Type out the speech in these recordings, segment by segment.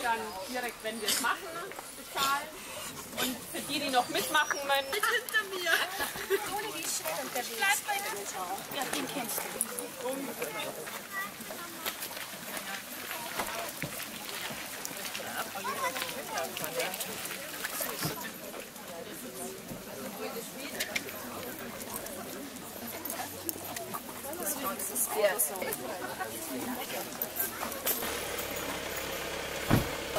wir dann direkt, wenn wir es machen, bezahlen. Und für die, die noch mitmachen wollen, hinter mir. Ohne die ist schnell unterwegs. Bleib bei mir. Ja, den kennst du.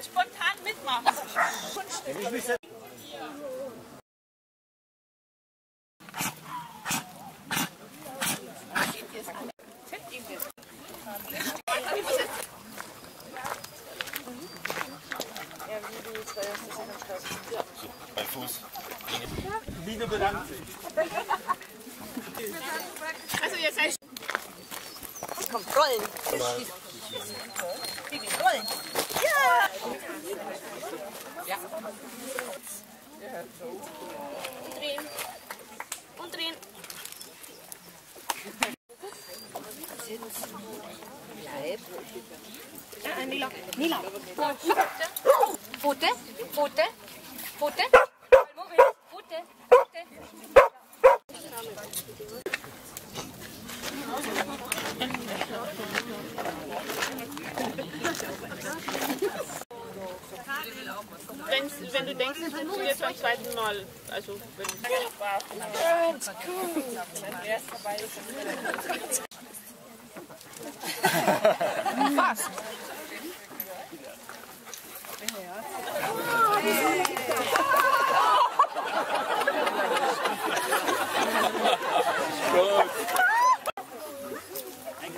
jemand spontan mitmachen. Bei Fuß. Line bedankt sich. Also ihr seid Kommt rollen. Rollen. Ja! Ja. Ja, zo. Komt erin. Komt erin. Ja, en Nila. Nila. Voeten. Voeten. Voeten. Voeten. Voeten. Wenn, du denkst, es funktioniert beim zweiten Mal. Also wenn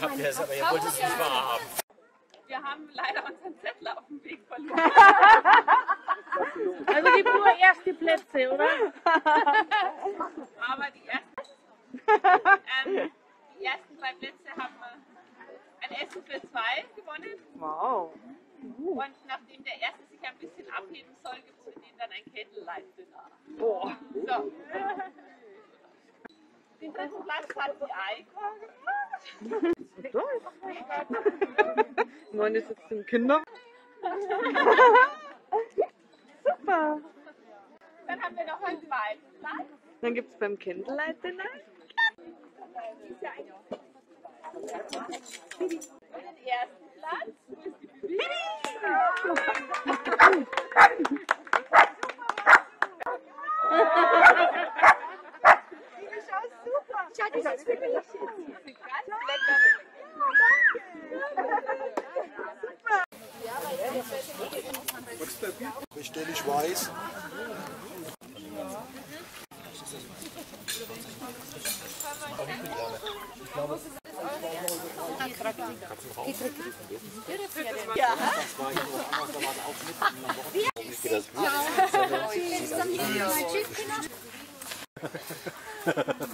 Habt ihr es, aber ihr wollt es nicht wahrhaben. wir haben leider unseren Zettel auf dem Weg verloren. Also gibt nur erste Plätze, oder? Aber die ersten, ähm, die ersten drei Plätze haben wir ein Essen für zwei gewonnen. Wow. Und nachdem der erste sich ein bisschen abheben soll, gibt es für den dann ein Candlelight-Dinner. Boah. So. Den dritten Platz hat die Eiko gemacht. Meine sitzen Kinder. Super. Dann haben wir noch einen zweiten Platz. Dann gibt es beim Candlelight Dinner. Und den ersten Platz. Wo ist die Bibi? Ja, das ist für mich. Ganz lecker. Ja, danke. Bestell ich weiß. Ich glaube, ja. Ja.